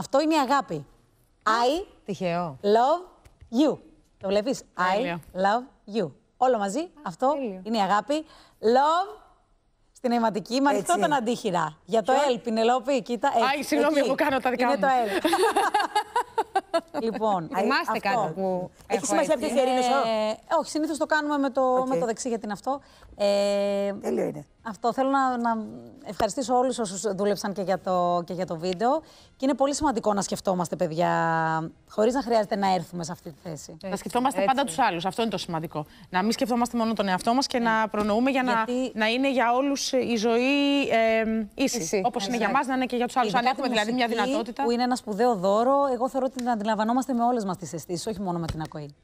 Αυτό είναι η αγάπη. I Τυχαίο. love you. Το βλέπεις; I Τέλειο. love you. Όλο μαζί. Αυτό Τέλειο. είναι η αγάπη. Love στην αιματική με ανοιχτό Έτσι. τον αντίχειρα. Για το L, Πινελόπη, κοίτα. Άι, εκεί, συγγνώμη, εκεί. εγώ κάνω τα δικά είναι μου. το L. λοιπόν, Θυμάστε αυτό. κάτι που Έχει έχω σημασία έτσι. ποιος χέρι είναι αυτό. Ε, όχι, συνήθως το κάνουμε με το, Οκ. με το δεξί γιατί είναι αυτό. Ε, Τέλειο είναι. αυτό θέλω να, να ευχαριστήσω όλους όσους δούλεψαν και για, το, και για το βίντεο. Και είναι πολύ σημαντικό να σκεφτόμαστε, παιδιά, χωρίς να χρειάζεται να έρθουμε σε αυτή τη θέση. Να σκεφτόμαστε έτσι. πάντα τους άλλους. Αυτό είναι το σημαντικό. Να μην σκεφτόμαστε μόνο τον εαυτό μας και να προνοούμε για να, Γιατί- να είναι για όλους η ζωή ε, ίση. Ίση. Όπως είναι για Exact. μας, να είναι και για τους άλλους. Αν Ειδικά έχουμε τη δηλαδή μια μουσική, δυνατότητα. Που είναι ένα σπουδαίο δώρο, εγώ θεωρώ ότι την αντιλαμβανόμαστε με όλες μας τις αισθήσεις, όχι μόνο με την ακοή.